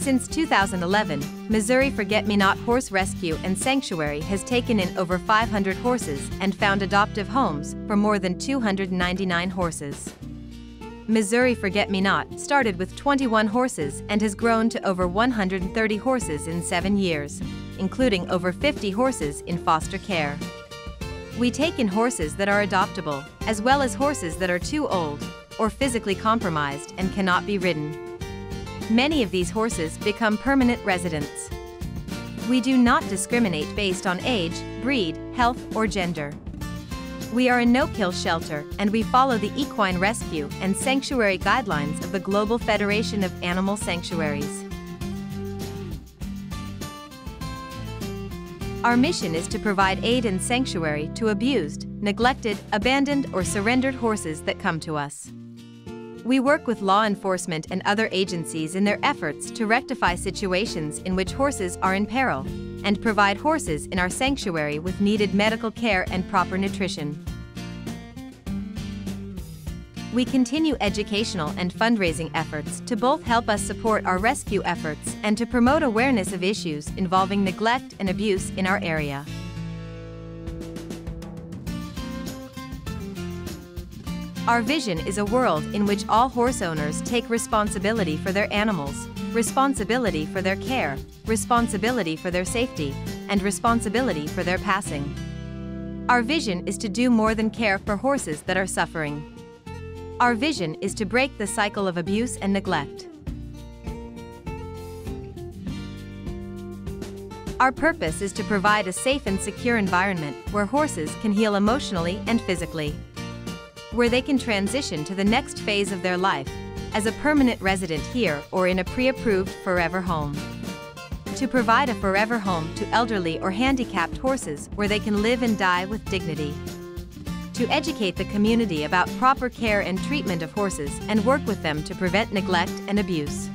Since 2011, Missouri Forget-Me-Not Horse Rescue and Sanctuary has taken in over 500 horses and found adoptive homes for more than 299 horses. Missouri Forget-Me-Not started with 21 horses and has grown to over 130 horses in seven years, including over 50 horses in foster care. We take in horses that are adoptable, as well as horses that are too old or physically compromised and cannot be ridden. Many of these horses become permanent residents. We do not discriminate based on age, breed, health, or gender. We are a no-kill shelter and we follow the equine rescue and sanctuary guidelines of the Global Federation of Animal Sanctuaries. Our mission is to provide aid and sanctuary to abused, neglected, abandoned, or surrendered horses that come to us. We work with law enforcement and other agencies in their efforts to rectify situations in which horses are in peril and provide horses in our sanctuary with needed medical care and proper nutrition. We continue educational and fundraising efforts to both help us support our rescue efforts and to promote awareness of issues involving neglect and abuse in our area. Our vision is a world in which all horse owners take responsibility for their animals, responsibility for their care, responsibility for their safety, and responsibility for their passing. Our vision is to do more than care for horses that are suffering. Our vision is to break the cycle of abuse and neglect. Our purpose is to provide a safe and secure environment where horses can heal emotionally and physically where they can transition to the next phase of their life as a permanent resident here or in a pre-approved forever home. To provide a forever home to elderly or handicapped horses where they can live and die with dignity. To educate the community about proper care and treatment of horses and work with them to prevent neglect and abuse.